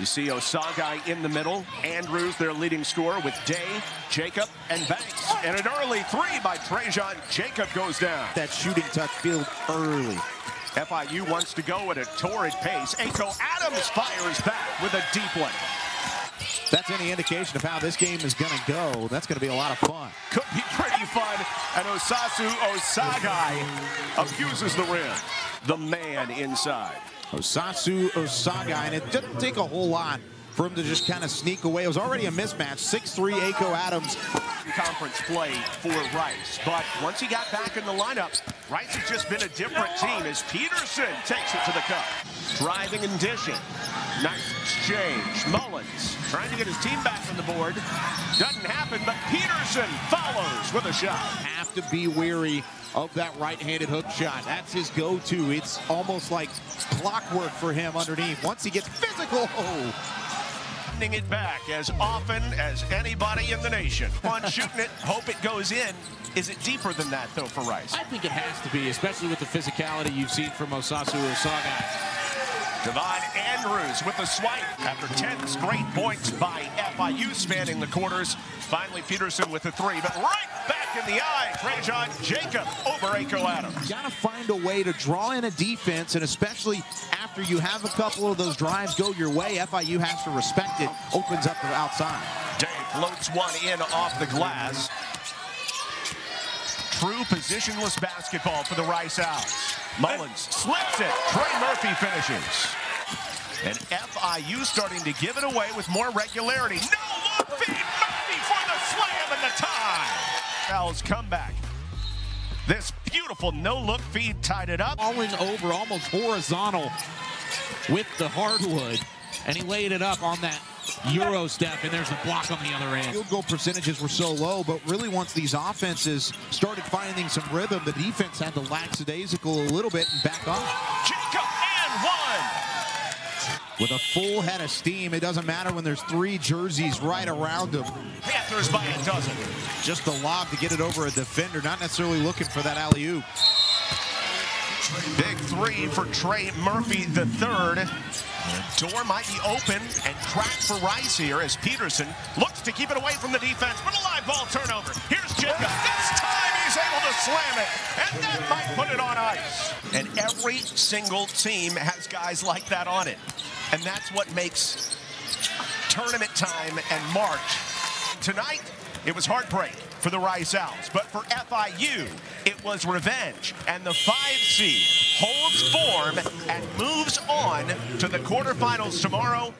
You see Osaghae in the middle. Andrews, their leading scorer, with Day, Jacob, and Banks. And an early three by Trejon Jacob goes down. That shooting touch field early. FIU wants to go at a torrid pace. Ako Adams fires back with a deep one. That's any indication of how this game is going to go. That's going to be a lot of fun. Could be pretty fun. And Osasu Osaghae abuses the rim. The man inside. Osasu Osaghae, and it didn't take a whole lot for him to just kind of sneak away. It was already a mismatch. 6-3 Ako Adams. Conference play for Rice. But once he got back in the lineup, Rice has just been a different team as Peterson takes it to the cup. Driving and dishing. Nice exchange. Mullins trying to get his team back on the board. Doesn't happen, but Peterson follows with a shot. Have to be weary of that right-handed hook shot. That's his go-to. It's almost like clockwork for him underneath. Once he gets physical, oh, it back as often as anybody in the nation. On shooting it, hope it goes in. Is it deeper than that, though, for Rice? I think it has to be, especially with the physicality you've seen from Osasu Osaghae. Devon Andrews with the swipe after 10 straight points by FIU spanning the quarters. Finally, Peterson with the three, but right back in the eye, Trejon Jacob over Ako Adams. Got to find a way to draw in a defense, and especially after you have a couple of those drives go your way, FIU has to respect it. Opens up the outside. Dave floats one in off the glass. True positionless basketball for the Rice Owls. Mullins slips it. Trey Murphy finishes. And FIU starting to give it away with more regularity. No look feed Murphy for the slam and the tie. Owls comeback. This beautiful no-look feed tied it up. Falling over almost horizontal with the hardwood. And he laid it up on that Euro step, and there's a block on the other end. Field goal percentages were so low, but really once these offenses started finding some rhythm, the defense had to lackadaisical a little bit and back off. Jacob and one. With a full head of steam, it doesn't matter when there's three jerseys right around him. Panthers by a dozen. Just the lob to get it over a defender, not necessarily looking for that alley-oop. Big three for Trey Murphy the third. Door might be open and cracked for Rice here as Peterson looks to keep it away from the defense, but a live ball turnover. Here's Jacob. This time he's able to slam it, and that might put it on ice. And every single team has guys like that on it. And that's what makes tournament time and March. Tonight, it was heartbreak for the Rice Owls, but for FIU, it was revenge. And the five seed holds form and moves on to the quarterfinals tomorrow.